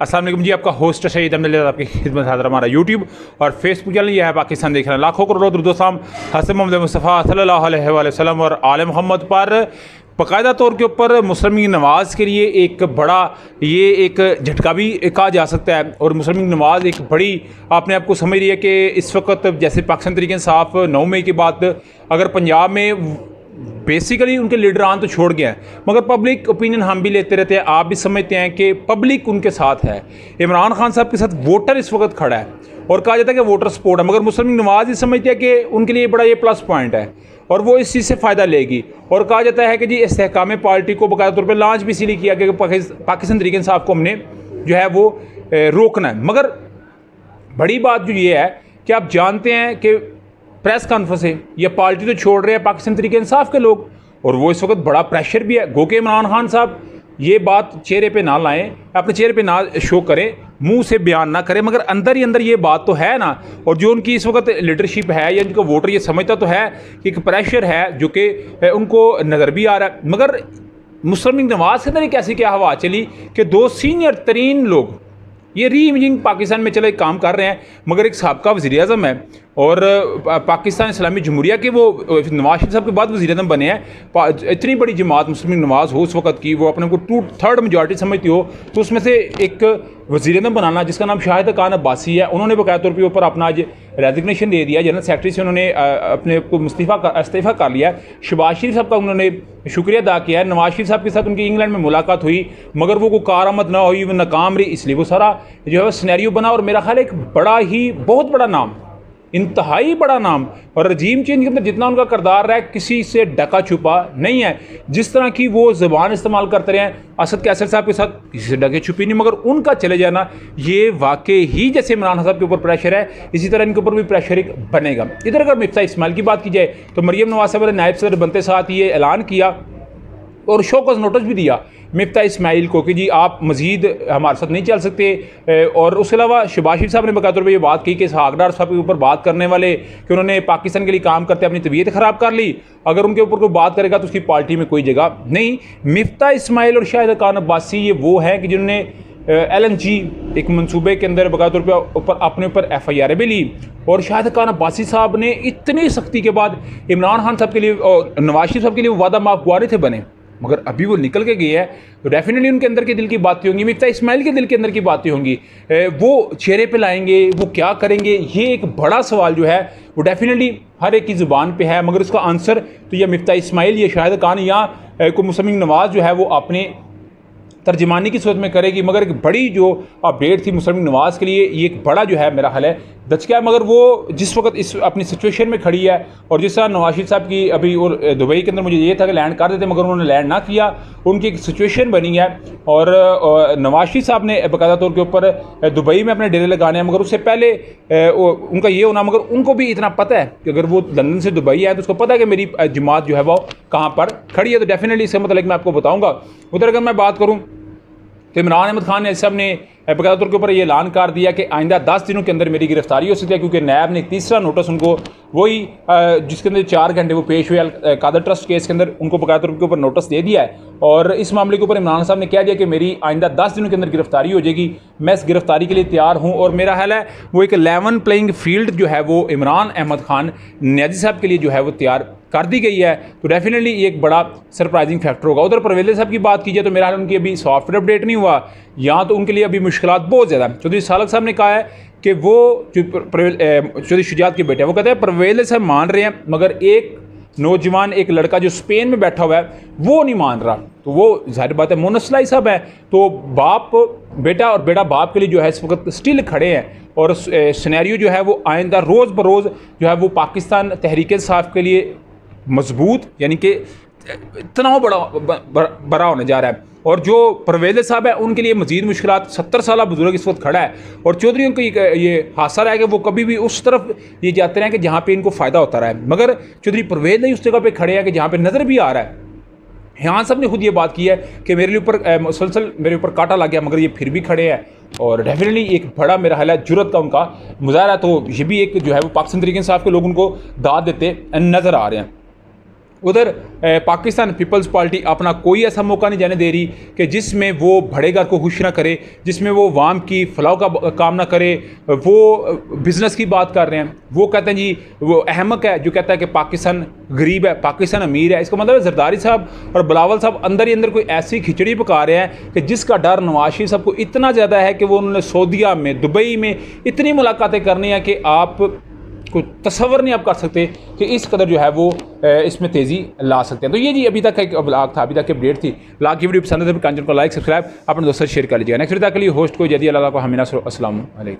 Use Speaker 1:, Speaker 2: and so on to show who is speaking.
Speaker 1: असलम जी, आपका होस्ट शहीद अहमद आपकी खिदमत हाजिर हमारा यूट्यूब और फेसबुक चैनल यह है पाकिस्तान देख रहे हैं। लाखों करोड़ दुरुदोसाम हसन मोहम्मद मुस्तफ़ा सल्लल्लाहु अलैहि वसल्लम और आल मोहम्मद पर बाकायदा तौर के ऊपर मुस्लिम नमाज़ के लिए एक बड़ा, ये एक झटका भी कहा जा सकता है और मुस्लिम नमाज़ एक बड़ी आपने आपको समझ रही है कि इस वक्त जैसे पाकिस्तान तरीके साफ़ नौ मई के बाद अगर पंजाब में बेसिकली उनके लीडरान तो छोड़ गया हैं। मगर पब्लिक ओपिनियन हम भी लेते रहते हैं। आप भी समझते हैं कि पब्लिक उनके साथ है। इमरान खान साहब के साथ वोटर इस वक्त खड़ा है। और कहा जाता है कि वोटर सपोर्ट है। मगर मुस्लिम नवाज़ ही समझते हैं कि उनके लिए बड़ा ये प्लस पॉइंट है। और वो इस चीज़ से फ़ायदा लेगी। और कहा जाता है कि जी इसकाम पार्टी को बाकायदा तौर पर लॉन्च भी इसीलिए किया गया पाकिस्तान तरीके साहब को हमने जो है वो रोकना है। मगर बड़ी बात जो ये है कि आप जानते हैं कि प्रेस कॉन्फ्रेंस है, ये पार्टी तो छोड़ रहे हैं पाकिस्तान तरीके इंसाफ के लोग, और वो इस वक्त बड़ा प्रेशर भी है। गो के इमरान खान साहब, ये बात चेहरे पे ना लाएँ, अपने चेहरे पे ना शो करें, मुँह से बयान ना करें, मगर अंदर ही अंदर ये बात तो है ना, और जो उनकी इस वक्त लीडरशिप है, या उनका वोटर ये समझता तो है कि एक प्रेशर है जो कि उनको नज़र भी आ रहा है। मगर मुस्लिम नवाज़ के अंदर एक ऐसी क्या हवा चली कि दो सीनियर तरीन लोग ये री इमेजिंग पाकिस्तान में चले काम कर रहे हैं, मगर एक सबका वजी अजम है, और पाकिस्तान इस्लामी जमहूरिया के वो नवाज़ शरीफ साहब के बाद वजी अजम बने हैं। इतनी बड़ी जमात मुस्लिम नवाज़ हो उस वक्त की, वो अपने को टू, थर्ड मेजॉरिटी समझती हो तो उसमें से एक वजी अजम बनाना, जिसका नाम शाहिद खान अब्बासी है, उन्होंने बकाया तौर पर ऊपर अपना आज रेजिग्नेशन दे दिया जनरल सेक्रेटरी से उन्होंने अपने को का, इस्तीफ़ा कर लिया। शबाज शरीफ साहब का उन्होंने शुक्रिया अदा किया। नवाज़ शरीफ साहब के साथ उनकी इंग्लैंड में मुलाकात हुई, मगर वो कोई कारामद ना हुई, वो नाकाम रही, इसलिए वो सारा जो है स्नैरियो बना, और मेरा ख्याल एक बड़ा ही, बहुत बड़ा नाम इंतहाई बड़ा नाम। और रजीम चेंज के अंदर जितना उनका करदार रहा है, किसी से डका छुपा नहीं है। जिस तरह की वो ज़बान इस्तेमाल करते रहे हैं, असद कैसर साहब के साथ किसी से डके छुपी नहीं, मगर उनका चले जाना, ये वाकई ही जैसे इमरान साहब के ऊपर प्रेशर है। इसी तरह इनके ऊपर भी प्रेशर एक बनेगा। इधर अगर मिफ्ता इस्माइल की बात की जाए तो मरियम नवाज़ साहब ने नायब सदर बनते साथ ये ऐलान किया और शोकस नोटिस भी दिया मिफ्ता इसमाइल को कि जी, आप मज़ीद हमारे साथ नहीं चल सकते। और उसके अलावा शबाशिर साहब ने बकातौर पर ये बात की कि सहागडार साहब के ऊपर बात करने वाले कि उन्होंने पाकिस्तान के लिए काम करते अपनी तबीयत ख़राब कर ली। अगर उनके ऊपर कोई बात करेगा तो उसकी पार्टी में कोई जगह नहीं। मिफ्ता इसमाइल और शाहिद खान अब्बासी, ये वो हैं कि जिन्होंने एल एन जी एक मनसूबे के अंदर बकातौर पर अपने ऊपर एफ़ आई आर भी ली। और शाहिद खान अब्बासी साहब ने इतनी सख्ती के बाद इमरान खान साहब के लिए और नवाज़ शरीफ साहब के लिए वादा माफ़ गुआरे थे बने। मगर अभी वो निकल के गई है तो डेफिनेटली उनके अंदर के दिल की बातें होंगी मिफ्ता इस्माइल के दिल के अंदर की बातें होंगी। वो चेहरे पे लाएँगे, वो क्या करेंगे, ये एक बड़ा सवाल जो है, वो डेफिनेटली हर एक की ज़ुबान पे है, मगर उसका आंसर तो यह मिफ्ता इस्माइल, या शायद खान या को मुसमिन नवाज़ जो है, वो अपने तर्जमानी की सूरत में करेगी। मगर एक बड़ी जो अपडेट थी मुस्लिम नवाज़ के लिए, ये एक बड़ा जो है मेरा हाल है दचका मगर वो जिस वक्त इस अपनी सिचुएशन में खड़ी है और जिस तरह नवाज़ साहब की अभी और दुबई के अंदर मुझे ये था कि लैंड कर देते, मगर उन्होंने लैंड ना किया, उनकी एक सिचुएशन बनी है। और नवाज़ साहब ने बाकायदा तौर के ऊपर दुबई में अपने डेरे लगाने हैं, मगर उससे पहले उनका ये होना, मगर उनको भी इतना पता है कि अगर वो लंदन से दुबई आए तो उसको पता है कि मेरी जमात जो है वो कहाँ पर खड़ी है। तो डेफिनेटली इसका मतलब मैं आपको बताऊँगा। उधर अगर मैं बात करूँ तो इमरान अहमद खान ने सबने बकायदा तौर के ऊपर ये ऐलान कर दिया कि आइंदा दस दिनों के अंदर मेरी गिरफ्तारी हो सकती है, क्योंकि नैब ने तीसरा नोटिस उनको वही जिसके अंदर चार घंटे वो पेश हुए कादर ट्रस्ट केस के अंदर उनको बकायदा तौर के ऊपर नोटिस दे दिया है। और इस मामले के ऊपर इमरान साहब ने कह दिया कि मेरी आइंदा दस दिनों के अंदर गिरफ्तारी हो जाएगी, मैं इस गिरफ्तारी के लिए तैयार हूँ। और मेरा हाल है वो एक लेवन प्लेइंग फ़ील्ड जो है वो इमरान अहमद खान, न्याजी साहब के लिए जो है वो तैयार कर दी गई है तो डेफिनेटली एक बड़ा सरप्राइजिंग फैक्टर होगा। उधर परवेज साहब की बात की जाए तो मेरा उनकी अभी सॉफ्टवेयर अपडेट नहीं हुआ यहाँ तो उनके लिए अभी मुश्किल बहुत ज़्यादा चौधरी सालक साहब ने कहा है कि वो चौधरी शुजात के बेटे हैं, वो कहते हैं, परवेज साहब मान रहे हैं, मगर एक नौजवान, एक लड़का जो स्पेन में बैठा हुआ है, वो नहीं मान रहा। तो वो ज़ाहिर बात है मोनसलाई साहब है। तो बाप, बेटा और बेटा बाप के लिए जो है, इस वक्त स्टिल खड़े हैं और स्नैरियो जो है, वो आइंदा रोज़ बरोज़ जो है, वो पाकिस्तान तहरीक साफ़ के लिए मज़बूत, यानी कि तनाव बड़ा बड़ा होने जा रहा है। और जो परवेज साहब है, उनके लिए मजीद मुश्किल सत्तर साल बुज़ुर्ग इस वक्त खड़ा है। और चौधरीों को ये हादसा रहा है कि वो कभी भी उस तरफ़ ये जाते रहे कि जहाँ पे इनको फ़ायदा होता रहा है। मगर चौधरी, परवेज नहीं उस जगह पे खड़े हैं कि जहाँ पे नज़र भी आ रहा है। यहाँ सबने खुद ये बात की है कि मेरे ऊपर मुसलसल मेरे ऊपर काटा लग गया, मगर ये फिर भी खड़े हैं। और डेफिनेटली एक बड़ा मेरा हाल है, ज़रूरत का उनका मुजाहरा तो ये भी एक जो है, वो पाकिस्तान तरीके से आपके लोग उनको दाद देते नज़र आ रहे हैं। उधर पाकिस्तान पीपल्स पार्टी अपना कोई ऐसा मौका नहीं जाने दे रही कि जिसमें वो भड़ेगर को खुश ना करे, जिसमें वो वाम की फलाह का काम ना करे, वो बिज़नेस की बात कर रहे हैं। वो कहते हैं जी, वो अहमक है, जो कहता है कि पाकिस्तान गरीब है, पाकिस्तान अमीर है। इसका मतलब है जरदारी साहब और बिलावल साहब अंदर ही अंदर कोई ऐसी खिचड़ी पका रहे हैं कि जिसका डर नवाज़ शरीफ साहब को इतना ज़्यादा है कि वो उन्होंने सऊदिया में, दुबई में इतनी मुलाकातें करनी है कि आप को तस्वर नहीं आप कर सकते कि इस कदर जो है वो इसमें तेज़ी ला सकते हैं। तो ये जी अभी तक एक ब्लाग था, अभी तक अपडेट थी। ब्लाग की वीडियो पसंद है तो कंटेंट को लाइक, सब्सक्राइब, अपने दोस्तों शेयर कर लीजिएगा। नेक्स्ट वीडियो तक के लिए होस्ट को जदी अल्लाह को हमीना असल